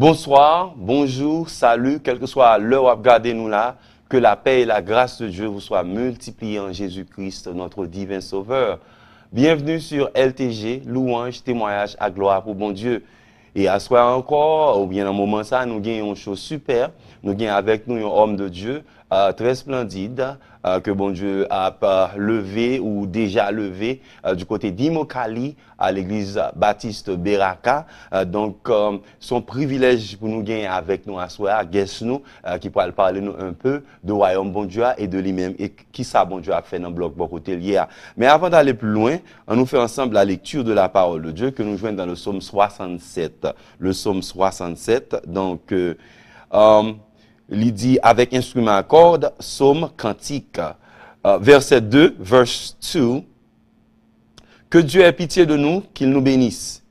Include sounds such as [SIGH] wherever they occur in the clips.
Bonsoir, bonjour, salut, quelle que soit l'heure où vous regardez nous là, que la paix et la grâce de Dieu vous soient multipliées en Jésus-Christ, notre divin Sauveur. Bienvenue sur LTG, louange, témoignage à gloire pour bon Dieu. Et à soir encore, ou bien un moment ça, nous gagnons une chose super. Nous gagnons avec nous un homme de Dieu euh, très splendide que bon Dieu a euh, levé ou déjà levé du côté d'Imokali à l'église baptiste Beraka. donc, son privilège pour nous gagner avec nous à soir, guest nous, qui pourra parler nous un peu de royaume bon Dieu et de lui-même et qui ça bon Dieu a fait dans le bloc côté hier. Mais avant d'aller plus loin, on nous fait ensemble la lecture de la parole de Dieu que nous joignons dans le psaume 67. Le psaume 67, donc, il dit avec instrument à cordes, psaume cantique. Euh, verset 2, verse 2. Que Dieu ait pitié de nous, qu'il nous bénisse,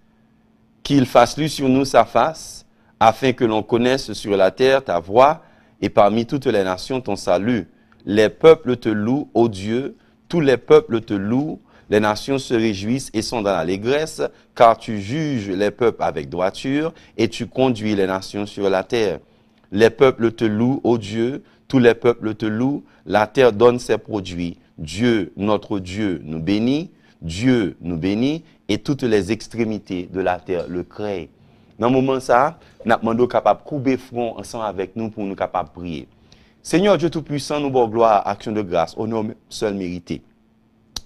qu'il fasse lui sur nous sa face, afin que l'on connaisse sur la terre ta voix et parmi toutes les nations ton salut. Les peuples te louent, ô Dieu, tous les peuples te louent, les nations se réjouissent et sont dans l'allégresse, car tu juges les peuples avec droiture et tu conduis les nations sur la terre. Les peuples te louent, ô Dieu, tous les peuples te louent, la terre donne ses produits. Dieu, notre Dieu, nous bénit, Dieu nous bénit, et toutes les extrémités de la terre le créent. Dans ce moment ça, nous demandons capable de couper front ensemble avec nous pour nous capables de prier. Seigneur Dieu Tout-Puissant, nous bon gloire, action de grâce, nom seul mérité.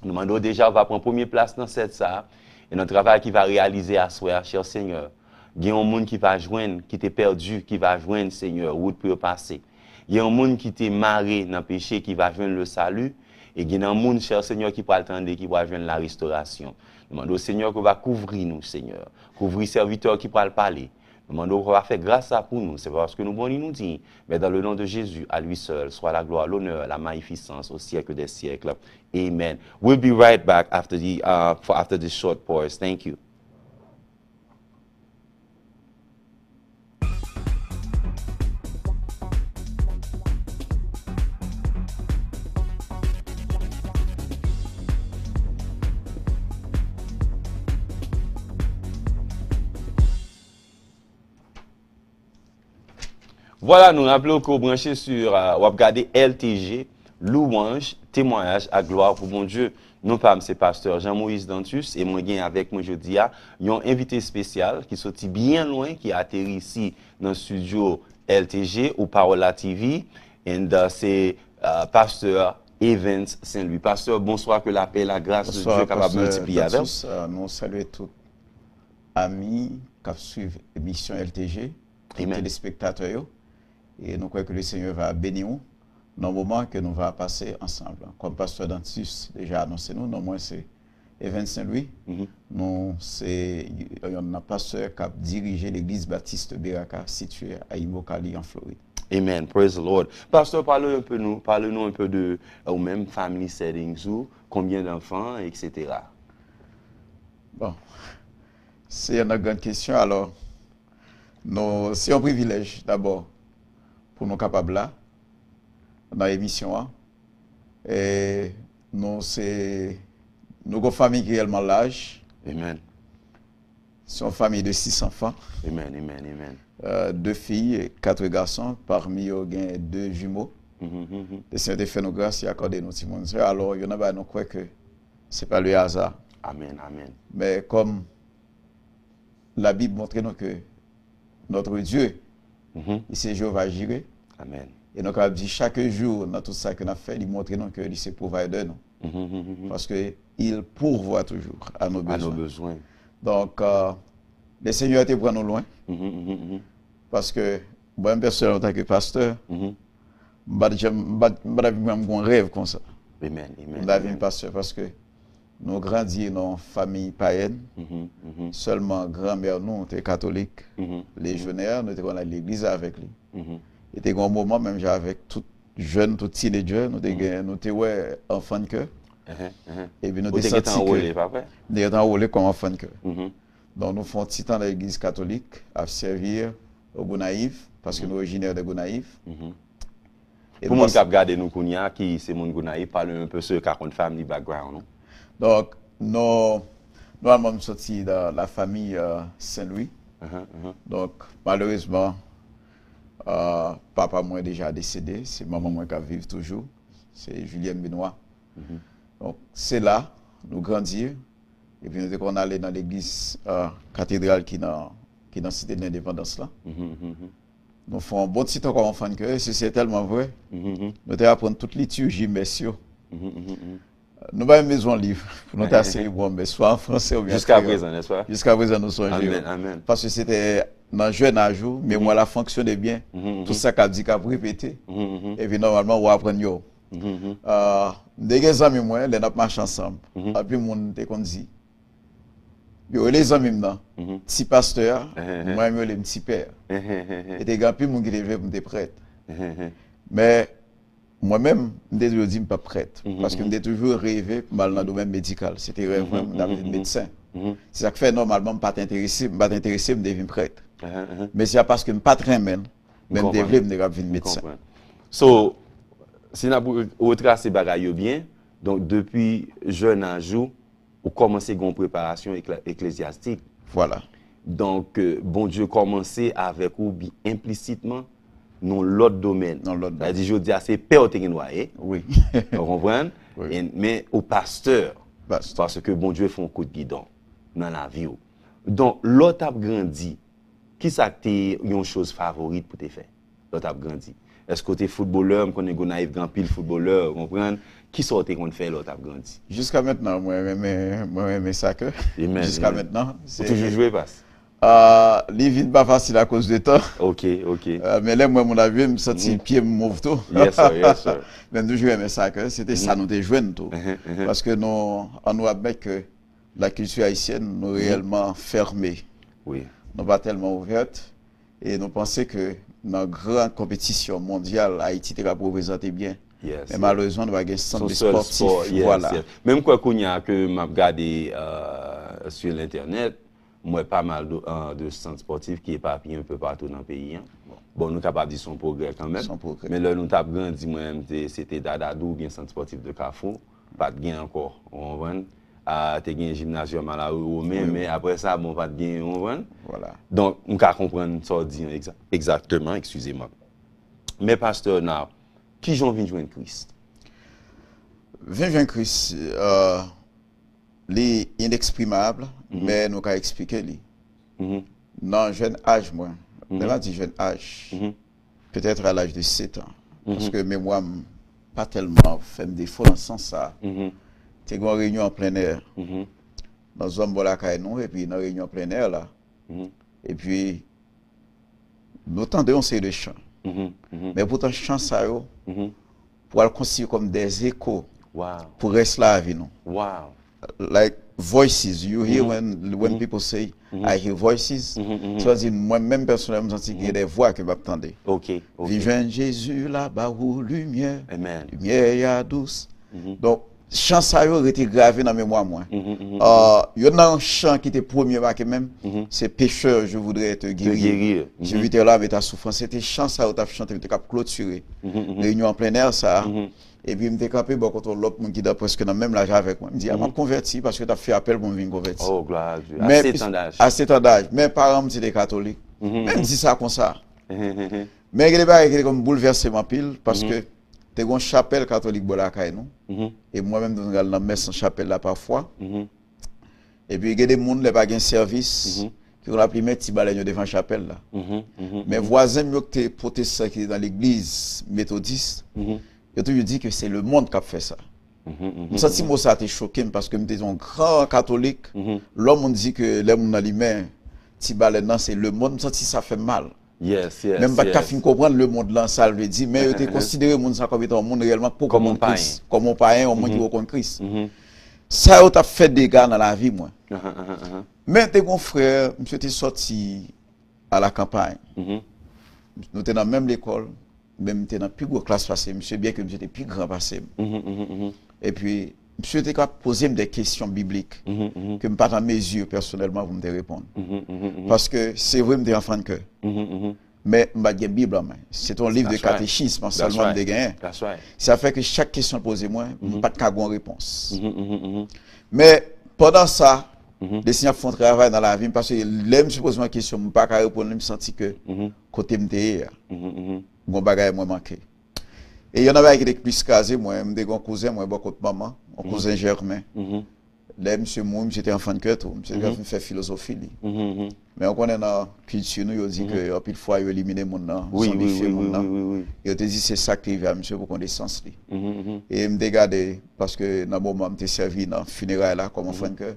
Nous demandons déjà, on va prendre première place dans cette salle, et notre travail qui va réaliser à soi, cher Seigneur. Il y a un monde qui va joindre, qui t'est perdu, qui va joindre, Seigneur, route pour passer. Il y a un monde qui t'est marré dans le péché, qui va joindre le salut. Et il y a un monde, cher Seigneur, qui va attendre, qui va joindre la restauration. Demandons au Seigneur qu'on va couvrir nous, Seigneur. Couvrir serviteurs qui pourront parler. Demandons qu'on va faire grâce à nous. C'est parce que nous, bon, nous dit. Mais dans le nom de Jésus, à lui seul, soit la gloire, l'honneur, la magnificence au siècle des siècles. Amen. We'll be right back after, the, uh, for after this short pause. Thank you. Voilà, nous rappelons qu'on branché sur, euh, on LTG, louange, témoignage à gloire pour mon Dieu. Nous sommes c'est pasteur Jean-Moïse Dantus et moi viens avec moi jeudi a un invité spécial qui sorti bien loin qui a atterri ici dans le studio LTG ou Parola TV et uh, c'est uh, pasteur Evans Saint-Louis. Pasteur, bonsoir, que la paix la grâce de Dieu capable de multiplier avec euh, nous saluons tous amis qui suivent l'émission LTG, les téléspectateurs. Et nous croyons que le Seigneur va bénir nous dans le moment que nous allons passer ensemble. Comme pasteur Dantus déjà annoncé nous, non moins c'est Evan Saint-Louis. Mhm. Nous, c'est un pasteur qui a dirigé l'église baptiste Beraka située à Imokali en Floride. Amen. Praise the Lord. Pasteur, parlez un peu nous, parlez-nous un peu de ou même family settings ou combien d'enfants, etc. Bon, c'est une grande question. Alors, c'est un privilège d'abord pour nous capables là, dans l'émission. Hein. Et nous, c'est nos famille qui est réellement l'âge. Amen. C'est une famille de six enfants. Amen, amen, amen. Euh, deux filles et quatre garçons. Parmi eux, il y a deux jumeaux. Mm -hmm, Le Seigneur a fait nos grâces et accordé nos petits Alors, il y en a pas, nous croyons que ce n'est pas le hasard. Amen, amen. Mais comme la Bible montre nous que notre Dieu, mm -hmm. il sait Jéhovah gérer. Amen. Et nous avons dit chaque jour, dans tout ça qu'on a fait, il montre nous que c'est provider nous. Mm -hmm, Parce qu'il pourvoit toujours à nos besoins. À nos besoins. Donc, euh, le Seigneur était pour nous loin. Parce que, moi, personnellement, en tant que pasteur, je un rêve comme ça. Amen. Amen. un pasteur parce que nous grandis dans une famille païenne. Seulement, grand-mère, nous, était catholique. Légionnaire, nous étions à l'église avec lui. E te gwen mouman menm jan avèk tout jen, tout ti le jen, nou te mm. gen, nou te wè an fan ke. E bi nou te santi ke. Ou te gen tan wole papè? De gen tan wole kon an fan ke. Mhm. Don nou fon titan la Eglise Katolik ap servir ou Gounaïf, paske mhm. nou orjiner de Gounaïf. Mhm. Pou moun kap gade nou kounya ki se moun Gounaïf, pale un peu se kakon fam li background nou. Donk, nou, nou alman msoti la fami euh, Saint-Louis. Donk, malouzman, euh, papa moi déjà décédé, c'est maman moi qui vit toujours, c'est Julien Benoît. Donc, c'est là, nous grandir, et puis nous sommes allés dans l'église euh, cathédrale qui est dans, qui dans la cité de l'indépendance là. Nous faisons un bon petit temps comme enfant que c'est tellement vrai. Nous devons apprendre toute liturgie, messieurs. Nous avons besoin de livre [LAUGHS] pour nous assez [LAUGHS] bon, mais soit en français ou bien Jusqu'à présent, n'est-ce pas? Jusqu'à présent, nous sommes Amen, amen. Parce que c'était dans le jeune âge, mais moi, la fonctionnait bien. Tout ça qu'a dit qu'a répété. Et puis, normalement, on yo. Euh, Des amis, moi, les n'a marché ensemble. Et puis, mon te dit. Yo, les amis, là, petit pasteur, moi, je les petit père. Et des gars, puis, mon qui devait me prêtre. Mais moi-même, je ne dis pas prêtre. Parce que je toujours rêvé aller dans le domaine médical. C'était rêve d'avoir médecin. C'est ça que fait normalement, je ne pas t'intéresser, je pas t'intéresser, je deviens prêtre. Uh-huh. Men se a paske m patren men, men m devle m negap vin medsan. So, se nan pou retrase bagay yo bien, donk depi jen anjou, ou komanse goun preparasyon ekleziastik. Voilà. Donk, bon diyo komanse avek ou bi implisitman non lot domen. Non lot domen. Adi, jo di ase pe o te genwaye. Oui. [LAUGHS] Ou konpwen? Oui. Men ou pasteur. Pasteur. Paske bon diyo fon kout gidon nan la vi ou. Donk, lot ap grandi. ki sa te yon chose favorit pou te fe, lot ap grandi? Esko te foutboleur, m konen go naif gampil foutboleur, kompren, ki sa te kon te fe lot ap grandi? Juska maintenant, mwen reme, mwen reme sa ke, jiska maintenant. Ou toujou jwe ah, pas? Uh, li vin ba fasil a kouz de tan. Ok, ok. Uh, men lè mwen moun avye, m senti mm. piye m mouv tou. Yes sir, yes sir. Men nou jwe reme sa ke, se te sa nou te jwen tou. Paske nou, an nou ap mek, la kultu haisyen nou mm. reyelman ferme. Oui. nou ba telman ouverte, e nou panse ke nan gran kompetisyon mondyal, Haiti te ka prezante bien. Yes, Men malouzman nou ba gen san de sportif, sport, yes, voilà. Yes. Mem kwa konya ke map gade euh, sur l'internet, mwen pa mal de, euh, de san sportif ki epapi un peu patou nan peyi. Bon. bon, nou kapap di son progrè kanmen. Men lè nou tap gandhi mwen mte, se te dadadou gen san sportif de Kafou, pat gen ankor, on ven. a te gen jimnasyon man la ou men, men apre sa, bon pat gen yon ven. Voilà. Don, m ka kompren sa di, exactement, eksuzeman. Men pastor nan, ki jon vinjwen Christ? Vinjwen Christ, euh, li ineksprimable, men mhm. mm -hmm. nou ka eksplike li. Mm -hmm. Nan jen aj mwen, men mm -hmm. lan di jen aj, peut-etre al aj de 7 an, paske mè mwa m pa telman fèm defo nan san sa, Mhm. C'est une réunion en plein air? Mhm. Dans Zone Bolaka et nous, et puis dans une réunion en plein air là. Mhm. Et puis, nous tendons de chants. Mhm. Mhm. Mais pourtant, chants ça, yo, pour le considérer comme des échos Wow. pour rester là avec nous. Wow. like voices. You hear when when people say I hear voices. Moi-même personnellement, y a des voix que m'attendent. OK. OK. Vivant Jésus là-bas où lumière, Amen. lumière douce. Chant ça yo été gravé dans la mémoire moi. Mhm, mhm. Euh, il y a un chant qui était premier marqué même, c'est pécheur, je voudrais te guérir. guérir. Je vis là mais ta souffrance, c'était chant ça où tu as chanté, tu as clôturé. Mhm, Réunion en plein air ça. Et puis, je me quand l'autre monde qui presque dans le même âge avec moi, il me dit, ah, je converti parce que tu as fait appel pour me venir convertir. Oh, gloire à Dieu. À cet âge. À cet âge. Mes parents me disaient catholiques. Mhm. Même ça comme ça. Mhm. [LAUGHS] Mais il y a des choses qui ont comme bouleversé ma pile parce que tu as une chapelle catholique pour la caille, nous. Mhm. Et moi-même, je vais dans la messe en chapelle là parfois. Mhm. Et puis, il y a des gens qui n'ont pas de service, qui ont mes petits balais devant la chapelle là. Mhm. Mhm. Mes voisins, mieux que les protestants qui sont dans l'église méthodiste, Mhm. ils ont toujours dit que c'est le monde qui a fait ça. Mhm. Je sens que ça a été choqué parce que j'étais un grand catholique. Mhm. L'homme on dit que l'homme dans les mains, non, c'est le monde. Je sens que ça fait mal. Yes, yes. Même pas yes. qu'à fin comprendre le monde là, ça veut dire. Mais il considéré le monde ça comme étant un monde réellement pour Comme un comprendre Christ. Comme un païen, un monde qui reconnaît Christ. Mhm. Ça a fait des dégâts dans la vie, moi. Mhm. Mhm. Mais tes mon frère, monsieur était sorti à la campagne. Nous étions dans même école. Même était dans la plus grosse classe passée. Monsieur, bien que monsieur était plus grand passé. Et puis, monsieur était capable de poser des questions bibliques. Mhm. Mhm. que je pas dans mes yeux personnellement pour me répondre. Mhm. Mhm. Parce que c'est vrai, je suis enfant de cœur. Mais je n'ai pas Bible en main. C'est un livre That's de right. catéchisme, seulement right. de gagner. That's right. Ça fait que chaque question posée moi, je n'ai pas de bonne réponse. Mais pendant ça, Les signes font travail dans la vie parce que l'aime je pose ma question, je ne pas répondre, je me senti que côté me mon bagage moi manqué. Et il y en avait qui étaient plus casés, moi, je suis un cousin, moi, beaucoup de maman, un cousin germain. Là, monsieur Moum, j'étais enfant de cœur, monsieur mm -hmm. fait philosophie. -hmm. Mais on connaît dans la culture, nous, on dit que, -hmm. fois, il mon nom, oui, oui, oui, oui, oui, oui, Et on te dit, c'est ça qui est à monsieur pour sens. Et je me regardé, parce que dans le moment, je servi dans le funérail là, comme enfant de cœur.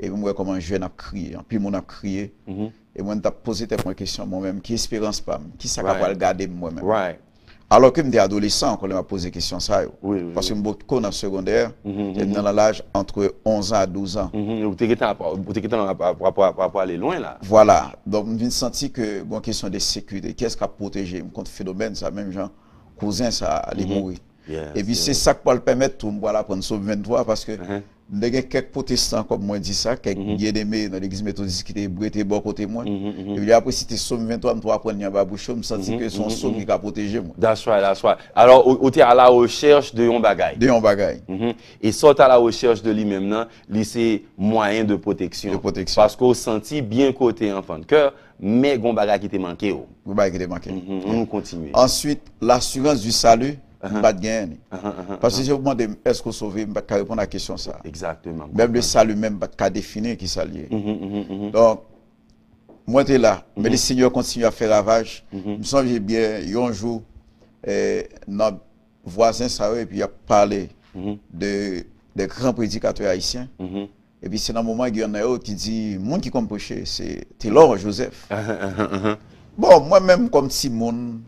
Et je me comment un jeune a crié, puis mon a crié. Et moi, je me posé des questions moi-même, qui espérance pas, qui ça va garder moi-même? Alors que j'étais adolescent, quand on m'a posé question ça, oui, oui, parce que je suis le secondaire, j'étais dans l'âge entre 11 ans à 12 ans. Vous étiez pour aller loin là. Voilà, donc je me senti que une question de sécurité, qu'est-ce qui a protégé? Contre le phénomène, ça même genre, cousin, ça allait mourir. Et puis c'est ça qui peut le permettre, tout le monde prendre sauve 23 parce que il y a quelques protestants, comme moi, dit ça, quelques mm -hmm. aimés dans l'église méthodiste qui étaient bon côté moi. Mm -hmm. Et puis après, si tu es somme 23, je dois prendre un bouchon, je me sens que son somme qui a protégé moi. That's right, that's right. Alors, tu es à la recherche de yon bagay. De yon bagay. Mm -hmm. Et soit à la recherche de lui-même, c'est moyen de protection. De protection. Parce qu'on senti bien côté enfant de cœur, mais yon bagay qui t'est manqué. Yon bagay qui t'est manqué. On continue. Ensuite, l'assurance du salut. Uh -huh. pas gagner. Uh -huh, Parce que je vous demande est-ce que vous sauvez, je ne pas répondre à la question ça? Exactement. Même le salut même, je pas définir qui ça lié. Donc, moi, je là, mais le Seigneur continue à faire ravage. Je me souviens bien, un jour, eh, notre voisin, ça, et puis il a parlé de, des grands prédicateurs haïtiens. Et puis c'est dans le moment où il y en a un qui dit, le monde qui prêcher, c'est Taylor Joseph. bon, moi-même, comme Simon, je ne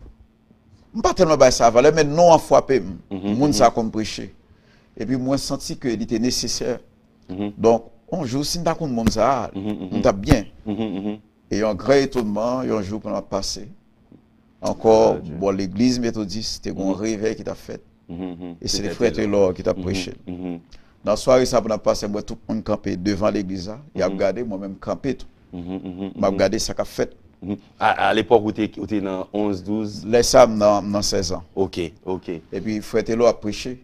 pas tellement pas ça valeur, mais non à frapper. Le monde ça comme prêcher. Et puis moi, senti que il était nécessaire. Donc, un jour, si avons le monde ça, on t'a bien. Et un grand étonnement, un jour, qu'on a passé. Encore, bon, l'église méthodiste, c'était un réveil qui t'a fait. Et c'est les frères Taylor qui t'a prêché. Dans la soirée, ça a passé, moi, tout le monde campé devant l'église. Il a regardé, moi-même, campé tout. m'a regardé ça qu'a fait. À, l'époque où tu étais dans 11, 12 Les Sam dans, 16 ans. Ok, ok. Et puis, Frère a prêché.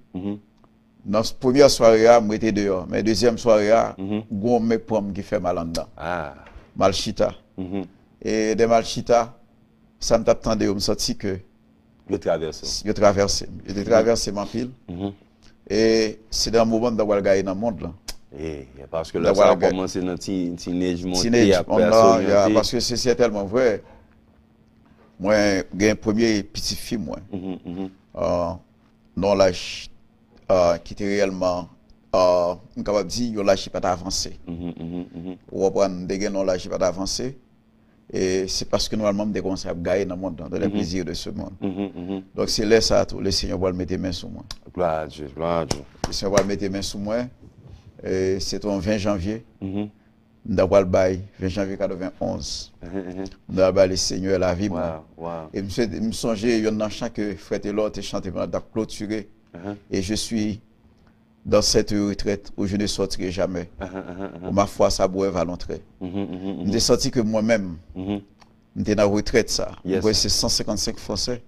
Dans la première soirée, moi j'étais dehors. Mais deuxième soirée, il y a un mec qui fait mal en dedans. Ah. Malchita. Et de Malchita, ça m'a attendu, je me senti que. Je traversé. Je traversé. Je traversé ma pile. Et c'est dans le moment d'avoir gagné dans le monde. Là. E, yeah, paske la sa komanse nan ti nej monte a personyote. Ya, paske se se telman vwe, mwen gen premier piti fi mwen. Mhm, mhm. Euh, non laj ki te reyelman, mwen kapap di yon laj ki pata avanse. Wapwan de gen mhm, non laj ki pata avanse, e se paske normalman mde konse ap gaye nan moun dan, de le plezir de se moun. Dok se lè sa tou, le senyon wale mette men sou mwen. Gladjou, gladjou. Le senyon wale mette men sou mwen. C'est le 20 janvier. Mm -hmm. [LAUGHS] bail 20 janvier 91. Nous avons le Seigneur la vie. Wow, wow. Et je me songeais, il y a un chant que Frère et l'autre chanté pendant clôturé. Et je suis dans cette retraite où je ne sortirai jamais. [LAUGHS] Où ma foi, sa boue va l'entrer. J'ai senti que moi-même, j'étais dans la retraite, ça. Yes. C'est 155 Français.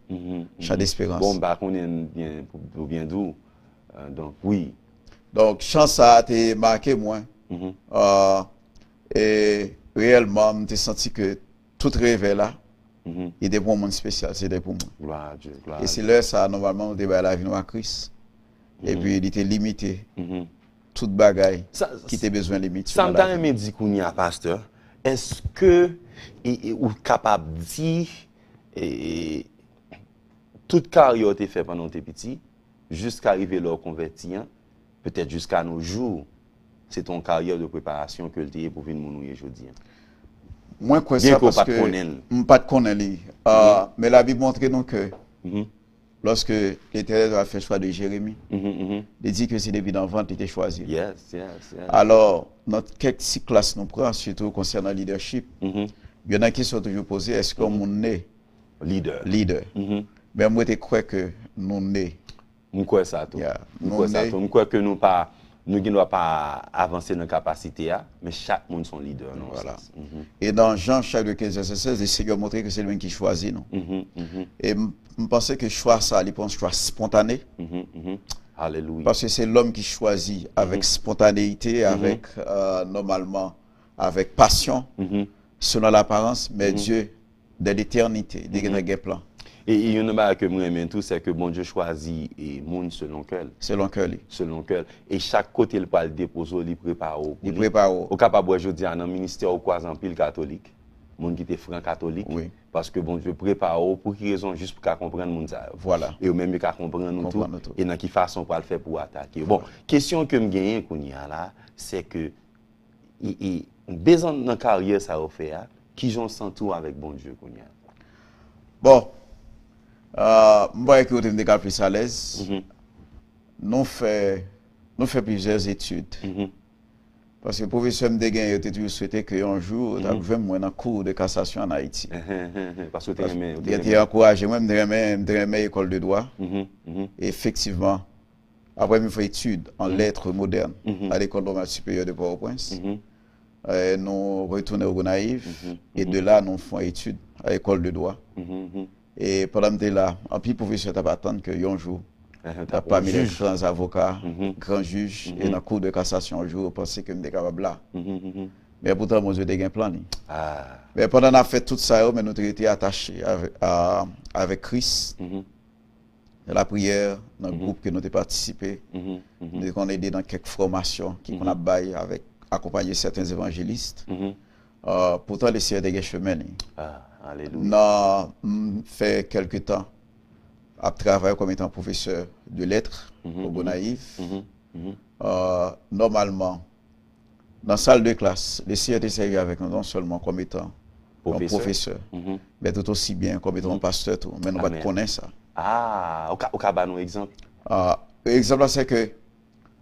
Chant d'espérance. Bon, bah, on est bien. Euh, donc, oui. Donc, chance ça a été marqué, moi. Mm-hmm. Euh, et réellement, j'ai senti que tout rêve là, il était pour monde spécial, c'était pour moi. À et c'est là, ça, normalement, on débat la vie à Christ. Et puis, il était limité. Mm-hmm. Toute bagaille qui était besoin de limiter. Sans temps, me dit a, pasteur, est-ce que, ou capable de dire, toute carrière été faite pendant tes petits, jusqu'à arriver leur convertir, peut-être jusqu'à nos jours, c'est ton carrière de préparation que tu es pour venir nous aujourd'hui. Moi, quoi ça parce que je pas de connaître. Euh, mais la Bible montre donc que Mhm. lorsque l'Éternel a fait le choix de Jérémie, Mhm, mhm. il dit que c'est depuis d'enfant qu'il était choisi. Yes, yes, yes. Alors, notre quelques classes nous prend, surtout concernant le leadership, il y en a qui sont toujours posées, est-ce qu'on est Leader. leader. Mais moi, je crois que nous sommes Kwe sa tou. Yeah. Mwen kwe sa tou. Mwen kwe ke nou pa, nou gen nou pa avanse nan kapasite ya, men chak moun son leader. Non, Voilà. Mhm. Et dans Jean chapitre 15, verset 16, le Seigneur montré que c'est lui qui choisit. Non? Mhm, mhm, Et je pensais que le choix, ça, il pense choix spontané. mhm, mhm. Alléluia. Parce que c'est l'homme qui choisit avec spontanéité, avec euh, normalement, avec passion, selon l'apparence, mais Dieu, de l'éternité, il a plan, Et il y en a que moi j'aime tout, c'est que bon Dieu choisit et monde selon cœur. selon cœur. Selon cœur. Et chaque côté, le déposer, il prépare. Il prépare. Au capable, dis, dans le ministère, au croise en pile catholique. Monde qui était franc catholique. Oui. Parce que bon Dieu prépare pour qui raison? Juste pour comprendre monde ça. Voilà. Et même qu'à comprendre nous tout. Et dans quelle façon pour le faire pour attaquer. Bon, question que me gagne qu'on y a là, c'est que il, besoin dans la carrière ça a fait, hein, qui j'en sens tout avec bon Dieu qu'on y a. Bon, Euh, mwen ki wote mde ka plis alez, mhm. nou fè plizèz etude. Paske profesyon mde gen yote tou souwete ki yonjou, mhm. tak jwè mwen an kou de kassasyon an Haiti. Paske te remè. Yote yon kouaje mwen mde remè ekol de doa. Mhm, Efektivman, apre mwen fè etude an letre modern al ekol domat superior de Port-au-Prince. Euh, nou retoune ou Gonaiv, et de la nou fè etude al ekol de doa. Et pendant que là, en plus, professeur t'a pas attendre que un jour, Mhm, t'as parmi les grands avocats, Mhm. grands juges, et Mhm. dans la cour de cassation un jour, pensait que j'étais capable là. Mhm, mhm. Mais pourtant, mon Dieu, j'ai un plan. Ah. Mais pendant qu'on a fait tout ça, mais nous avons été attachés avec, à- avec Christ, mhm, la prière, dans le groupe que nous avons participé. Nous avons aidé dans quelques formations qui qu'on a baillé avec accompagné certains évangélistes. Euh, pourtant, les seigneurs des chemin. lui. Ah, nan fè kelke tan ap travè kom etan profeseur de letre mm -hmm, ou Gonaïf. Mm -hmm, mm -hmm. euh, normalman, nan sal de klas, le siye te serye avèk nou non seulement kom etan profeseur, men tout osi bien kom etan mhm. pasteur tou, men nou bat konen sa. Ah, ou ka, ka ba nou ekzamp? Ah, ekzamp la se ke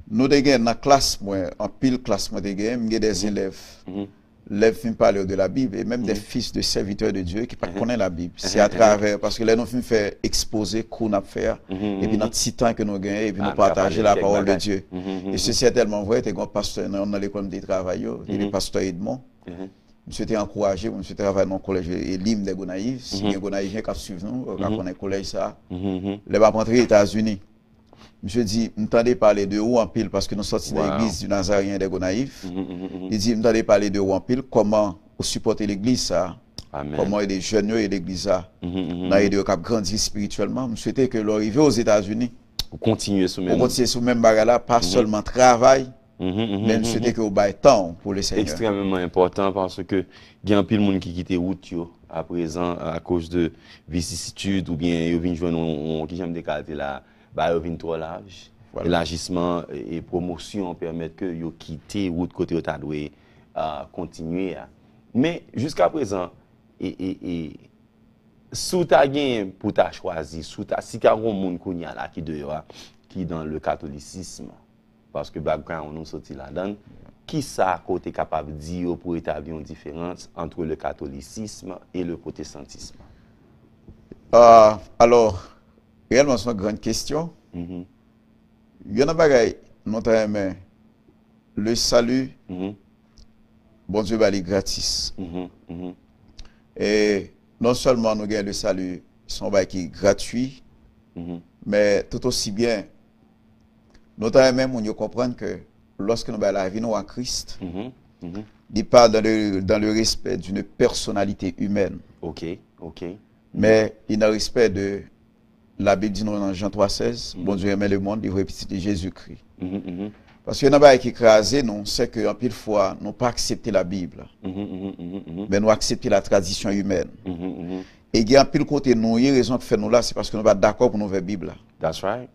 nou de gen nan klas mwen, an pil klas mwen de gen, mwen gen des elev. Mwen gen des elev. Élèves qui parlent de la Bible et même des fils de serviteurs de Dieu qui ne Mhm. connaissent la Bible. C'est à travers, parce que là, nous faire exposer qu'on a fait, Mhm, et puis notre temps que nous gagnons, et puis Ah, nous nous partager la parole de Dieu. Et ceci est tellement vrai, tu un pasteur dans l'école de travail, il est pasteur Edmond. Je suis encouragé, je suis travaillé dans le collège et l'hymne des Gonaïves. Si Mhm. les Gonaïviens qui suivent nous, qui connaissent le collège, ça. Les va rentrer aux États-Unis. Je dis, m'entendez parler de où en pile parce que nous sortis de Wow. l'église du Nazarien des Gonaïves. Mhm, mhm, mhm. Il dit, parler de où en pile, comment vous supportez l'église comment aider les jeunes et l'église ça, aider à grandir spirituellement. Je souhaitais que l'arrivée aux États-Unis, Vous continuez on même. continue sur le même bagage là, pas seulement travail, mais je souhaitais que vous baillez temps pour le Seigneur. extrêmement important parce que il y a un pile monde qui quitte route yo, à présent à cause de vicissitudes ou bien ils viennent jouer on qui j'aime décaler ba yo vin tro laj. Voilà. Elajisman e promosyon permèt ke yo kite wout kote yo ta dwe euh, kontinue uh, ya. Men, jiska prezan, e, e, e, sou ta gen pou ta chwazi, sou ta si ka ron moun koun ya la ki de yo a, ki dan le katolisisme, paske background nou soti la dan, ki sa kote kapab di yo pou etabli yon diferans antre le katolisisme e le protestantisme? Uh, alors, réellement, c'est une grande question. Mhm, Il y en a bagaille, avons le salut, mhm, bon Dieu, bah, il est gratis. mhm, mhm, Et non seulement nous avons le salut, son bail qui est gratuit, mais tout aussi bien, nous avons même nous comprendre que lorsque nous avons la vie nous en Christ, il parle dans le, dans le respect d'une personnalité humaine, ok ok. Mais il a respect de la Bible dit nous dans Jean 3,16, bon Dieu aimait le monde, il veut de Jésus-Christ. Mhm, mhm, Parce que y en a pas qui écrasé, non, c'est que en pile fois, nous pas accepté la Bible, mais nous accepté la tradition humaine. Et il y a un pile côté nous, il raison de faire nous là, c'est parce que nous pas d'accord pour nous faire Bible là. that's right.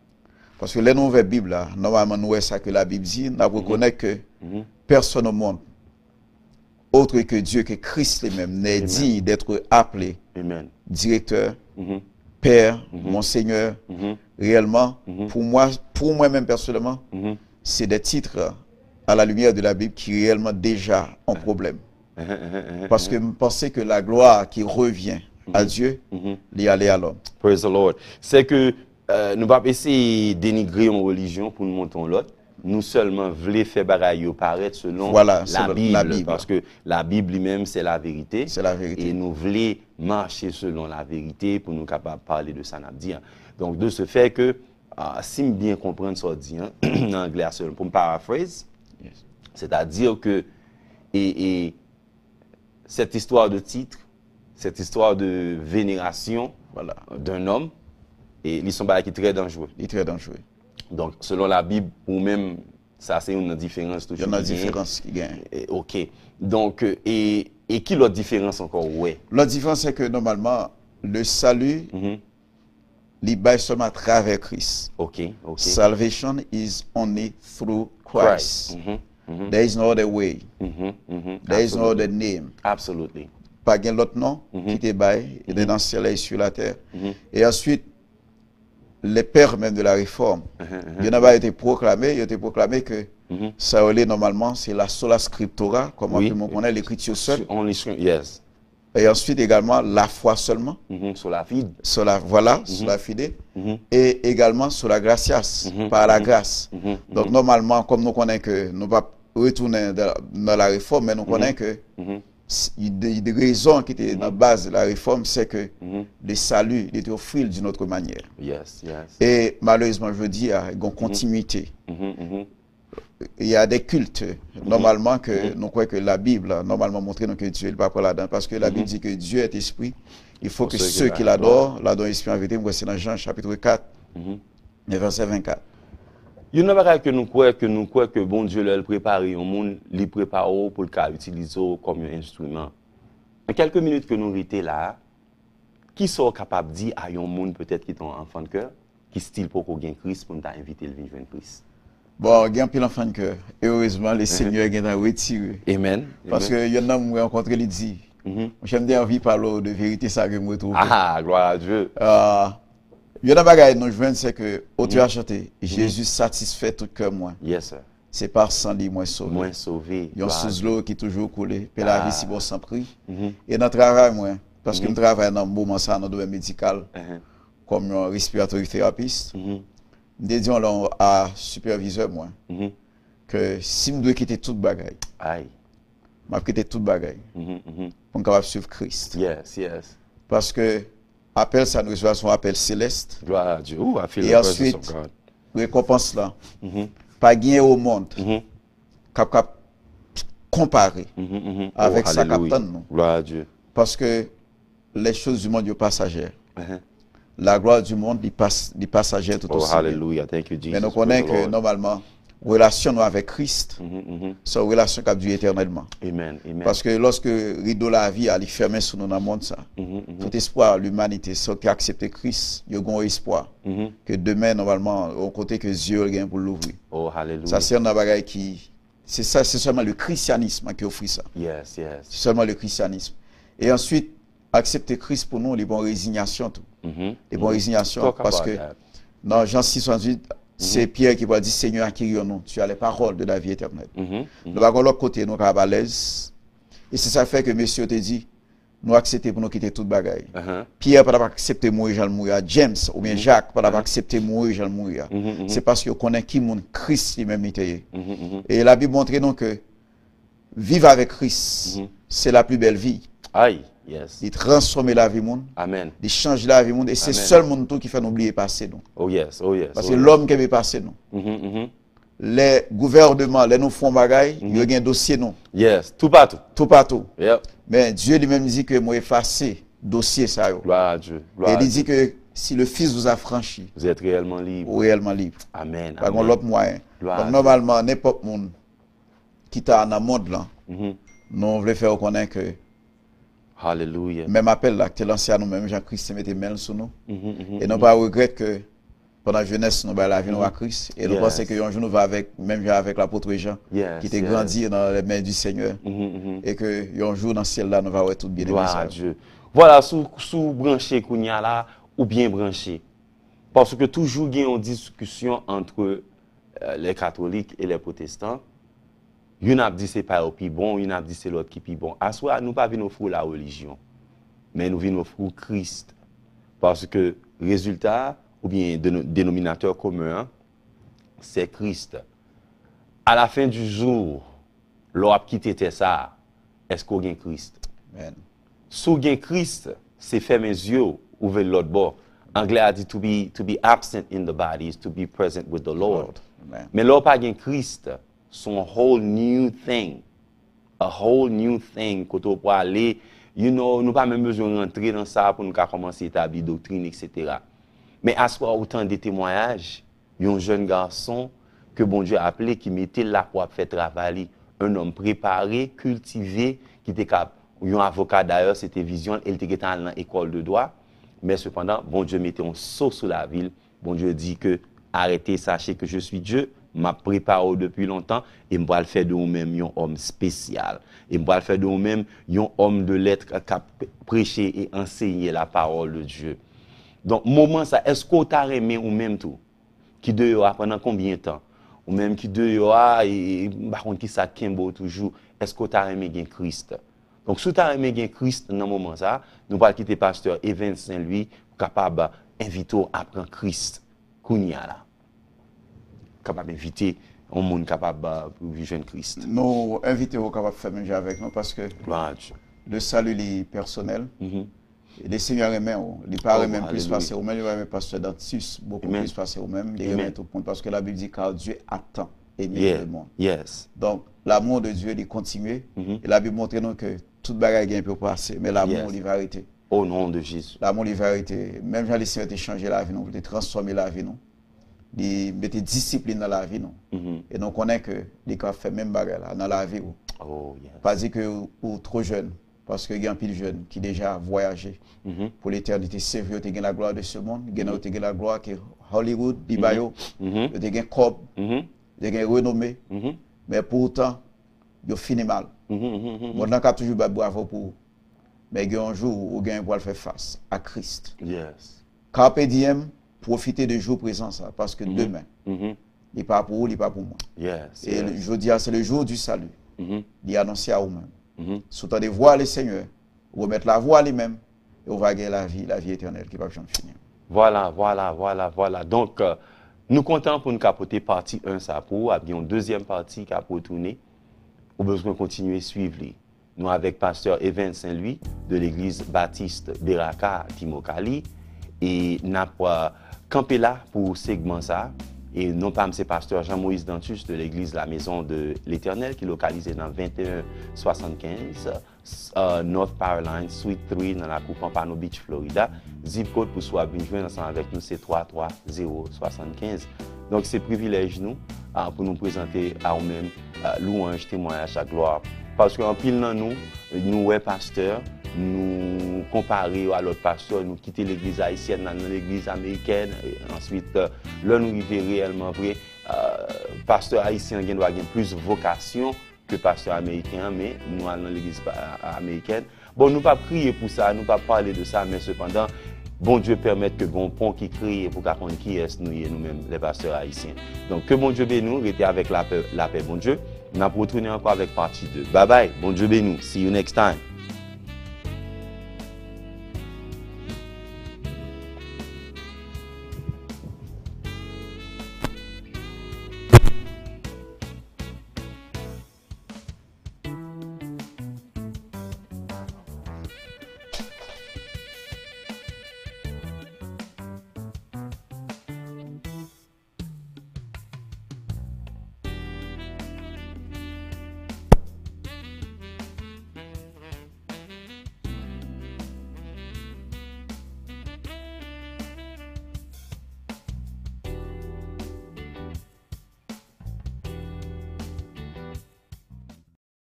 Parce que les nous faire Bible normalement nous c'est ça que la Bible dit, nous reconnaît que personne au monde autre que Dieu, que Christ lui-même n'est digne d'être appelé amen directeur, Mhm, père, monseigneur. mhm, Réellement, Mhm. pour moi, pour moi-même personnellement, mhm, c'est des titres à la lumière de la Bible qui réellement déjà ont problème. mhm, mhm, mhm. Parce que je pensais que la gloire qui revient à Dieu, l'y aller à l'homme. Praise the Lord. C'est que euh, nous ne pas essayer de dénigrer une religion pour nous montrer l'autre. Nous seulement voulons faire bagaille paraître selon Voilà, la, selon Bible, la Bible. Parce que la Bible lui-même, c'est la vérité. C'est la vérité. Et nous voulons marcher selon la vérité pour nous capables de parler de ça. dit. Donc, de ce fait que ah, si m bien kompren sa di, nan anglè a sel, pou m paraphrase, c'est à dire que, et cette histoire de titre, cette histoire de vénération d'un homme, et qui est très dangereux. Il est très dangereux. Donc, selon la Bible, ou même, ça c'est une différence. Il y a une différence qui gagne. Ok. Donc, et qui l'autre différence encore? L'autre différence, c'est que normalement, le salut, mm-hmm. li baye seulement à travers Christ. Ok. Salvation is only through Christ. Mm-hmm. Mm-hmm. There is no other way. There is no other name. Absolutely. Pa gen lot nan, ki te baye, il est dans le ciel et sur la terre. Et ensuite, les pères même de la réforme, il y en été proclamé, il a été proclamé que ça allait normalement, c'est la sola scriptura, comme on connaît l'écriture seule. Yes. Et ensuite également la foi seulement. Sur la fide. Voilà, sur la fide. Et également sur la gracias, par la grâce. Donc normalement, comme nous connaissons que nous ne pas retourner dans la réforme, mais nous connaissons que il y a des raisons qui étaient dans la base de la réforme, c'est que le salut était offert d'une autre manière. Yes, yes. Et malheureusement, je veux dire, il y a une continuité il y a des cultes, normalement, que nous croyons que la Bible, normalement, montre que Dieu n'est pas là-dedans. Parce que la Bible dit que Dieu est esprit. Il faut que ceux qui l'adorent, l'adorent esprit en vérité. C'est dans Jean chapitre 4, verset 24. Yon nan bagay ke nou kwe, ke nou kwe, ke bon Diyo lèl prepare yon moun, li prepare ou pou lka utilize ou kom yon instrument. An kelke minute ke nou rite la, ki sou kapab di a yon moun peut-et ki ton anfan kè, ki stil pou kon gen kris pou nou ta invite l vinjwen kris. Bon, gen pil anfan ke, e orezman le seigneur gen nan retire. Amen. Paske yon nan mwen renkontre li di, mwen jem de anvi palo de verite sa gen mwen trouve. Ah, gloa a Diyo. Ah, Yon nan bagay nou jwen se ke o tu a chante Jezus satisfè tout ke mwen. Yes, sir. Se par san li mwen sove. Mwen sove. Yon wow. souzlo ki toujou koule, pe la ah. vi si bon san pri. Mm -hmm. E nan travay mwen, paske m travay nan mouman sa nan dobe medikal, kom yon respiratory therapist, m dedion lan a superviseur mwen, ke si m dwe kite tout bagay, m ap kite tout bagay, m kapap suiv Christ. Yes, yes. Paske, apel sa nou reswa son apel selest. Gloire a Dieu. Et ensuite, rekompans la, pa gyen ou mond, kap kap kompare, avek sa kapten nou. Gloire a Dieu. Paske le chouse du mond yo pasajer. la gloire du monde, les passagers tout aussi. Oh, hallelujah. Thank you, Jesus. Mais nous connaissons que normalement, relation avec Christ, c'est une relation qui a duré éternellement. Amen, amen. Parce que lorsque rideau la vie a fermé sur nous dans le monde, ça, mm-hmm, mm-hmm. tout espoir, l'humanité, ceux qui acceptent Christ, il y a un espoir que demain, normalement, on côté que Dieu vient pour l'ouvrir. Oh, hallelujah. Ça, c'est un bagage qui. C'est ça, c'est seulement le christianisme qui offre ça. Yes, yes. C'est seulement le christianisme. Et ensuite, accepter Christ pour nous, les bonnes résignations, tout. Mm-hmm. Les bonnes résignations. Parce que dans Jean 6, 68, mm-hmm. C'est Pierre qui va dire Seigneur, acquérir-nous. Tu as les paroles de la vie éternelle. Mm-hmm. Nous avons l'autre côté, nous sommes à l'aise. Et c'est ça fait que monsieur te dit, nous acceptons pour nous quitter toute bagaille. Uh-huh. Pierre, pas accepter mourir, j'allais mourir. James, ou bien Jacques, pas accepter mourir, j'allais mourir. C'est parce qu'on connaît qui mon Christ lui-même Et la Bible montre donc que vivre avec Christ, c'est la plus belle vie. Aïe. Il transforme la vie monde. Amen. Il change la vie monde. Et c'est seul monde qui fait oublier passé nous. Oh yes, oh yes. Parce oh que l'homme qui veut passer nous. Mm-hmm, mm-hmm. Les gouvernements, les nous font bagaille, il y a un dossier non. Yes, tout partout. Tout partout. Yep. Mais Dieu lui-même dit que moi effacer dossier ça. Gloire à Dieu. et il dit que si le Fils vous a franchi, vous êtes réellement libre. Réellement libre. Amen. Par contre, l'autre moyen. Donc normalement, n'importe monde qui t'a dans le monde là, mm-hmm. nous on veut faire reconnaître que Alléluia. Même appel là, que lancé à nous-mêmes, Jean-Christ mettait mail sur nous. Mm -hmm, mm -hmm, et nous pas regret que pendant la jeunesse, nous avons la vie à mm-hmm. Christ. Et nous pensons qu'un jour nous va avec, même avec l'apôtre Jean, qui était grandi dans les mains du Seigneur. Mm-hmm, et que un jour dans le ciel là, nous allons tout bien Gloire Dieu. Voilà, sous, sous branché qu'on y a là, ou bien branché. Parce que toujours il y a une discussion entre euh, les catholiques et les protestants. Yon ap di se pa yo pi bon, yon ap di se lot ki pi bon. Aswa nou pa vin ofrou la religion, men nou vin ofrou Christ. Parce que rezultat, ou bien denominateur commun, se Christ. A la fin du jour, lo ap kite te sa, esko gen Christ. Men. Sou gen Christ, se fè men zyo ouve lot bo. Anglè a di to be, to be absent in the body is to be present with the Lord. Amen. Men lò pa gen Christ, son whole new thing. A whole new thing koto pou ale, you know, nou pa men bezon rentre nan sa pou nou ka komanse etabli doktrine, etc. Men aswa outan de temoyaj, yon jen garson ke bon Diyo aple ki mette la pou ap fè travali. Un om prepare, kultive, ki te kap. Yon avokat d'ayor, se te vizyon, el te getan nan ekol de doa. Men sepandan, bon Dieu mette yon so sou la vil. Bon Dieu di ke, arete, sache ke je suis Dieu. m'a préparé depuis longtemps et me le faire de vous-même un homme spécial. Et me le faire de vous-même un homme de lettres qui a prêché et enseigné la parole de Dieu. Donc, moment ça, est-ce qu'on t'a aimé ou même tout? Qui de pendant combien de temps? Ou même qui de et par contre qui ça kimbo toujours? Est-ce qu'on t'a aimé bien Christ? Donc, si t'as aimé bien Christ dans moment ça, nous pas quitter pasteur Evans Saint-Louis capable inviter à prendre Christ. Kounia là. Capable d'inviter un monde capable pour vivre Christ. Nous invitons capable de faire manger avec nous parce que le salut est personnel. Mhm. Et le Seigneur aime, il pas Oh, aime plus passer au même, il aime passer Dantus, beaucoup Amen. plus passer au même, il tout le monde parce que la Bible dit car Dieu attend aimer Yeah. le monde. Yes. Donc, l'amour de Dieu, il continue. Mhm. Et la Bible montre nous que toute bagarre est peut passer, mais l'amour, Yes. il va arrêter. Au nom de Jésus. L'amour, il va arrêter. Même quand le Seigneur a changé la vie, nous, il a transformé la vie, nous. Il mettait discipline dans la vie, nous. Mhm. Et nous connaissons que les cas fait même bagarre là, dans la vie. ou. Oh, yes. Pas dire que ou trop jeune, parce qu'il y a un pile jeune qui déjà voyagé Mhm. pour l'éternité. C'est vrai, tu la gloire de ce monde, tu as la gloire que Hollywood, Dibayo, Mhm. tu as Cobb, Mhm. tu as renommé, Mhm. mais pourtant, ils fini mal. Mhm. Moi, je toujours bravo pour. Mais a un jour où vous pour faire face à Christ. Yes. Carpe diem, profitez de jour présent, ça, parce que demain, Mhm. il n'est pas pour vous, il n'est pas pour moi. Yes. Et yes. je dis, c'est le jour du salut. Mhm. Il est annoncé à vous-même. Mhm. Sous de voir le Seigneur, remettre la voix à lui-même, et on va gagner la vie, la vie éternelle qui va jamais finir. Voilà, voilà, voilà, voilà. Donc, euh, nous comptons pour nous capoter partie 1 ça pour, puis une deuxième partie qui a pour tourner. Au besoin de continuer à suivre. les. Nous avec pasteur Evan Saint-Louis de l'église baptiste Beraka Timokali et nous kampe la pou segman sa, e non pam se pasteur Jean-Moïse Dantus de l'Eglise La Maison de l'Eternel ki lokalize nan 2175 uh, North Paroline, Suite 3 nan la koupan Pano Beach, Florida. Zip code pou swa binjwen ansan avèk nou se 33075. Donk se privilej nou uh, pou nou prezante a ou men uh, louanj, temoyaj, a gloa. Paske an pil nan nou, nou we pasteur, nou kompare yo alot pastor, nou kite l'Eglise Haitienne nan l'Eglise Amerikène, answit euh, lè nou rive reyelman vre, euh, pastor Haitien gen do a gen plus vokasyon ke pastor Amerikène, men nou al nan l'Eglise Amerikène. Bon, nou pa priye pou sa, nou pa pale de sa, men sepandan, Bon Dieu permette ke bon pon ki kriye pou kakon ki es nou ye nou men, le pasteur haisyen. Donk ke bon Dieu benou, rete avèk la pe, bon Dieu. Nan pou troune anko avèk parti 2. Bye bye, bon Dieu benou, see you next time.